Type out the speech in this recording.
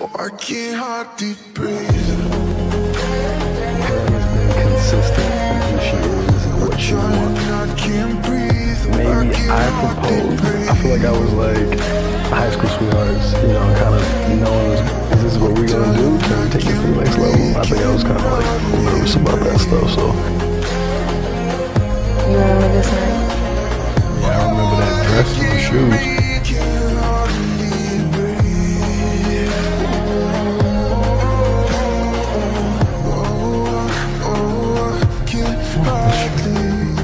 Oh, I can't hardly breathe. has been consistent in who she is and what she wants. I can't breathe. Oh, I Maybe I proposed. I feel like I was like high school sweethearts, you know, kind of knowing is, is this what we're gonna do? Can we take it to the next level? I think I was kind of like nervous about that stuff. So You remember this night? yeah, I remember that dress and the shoes. You.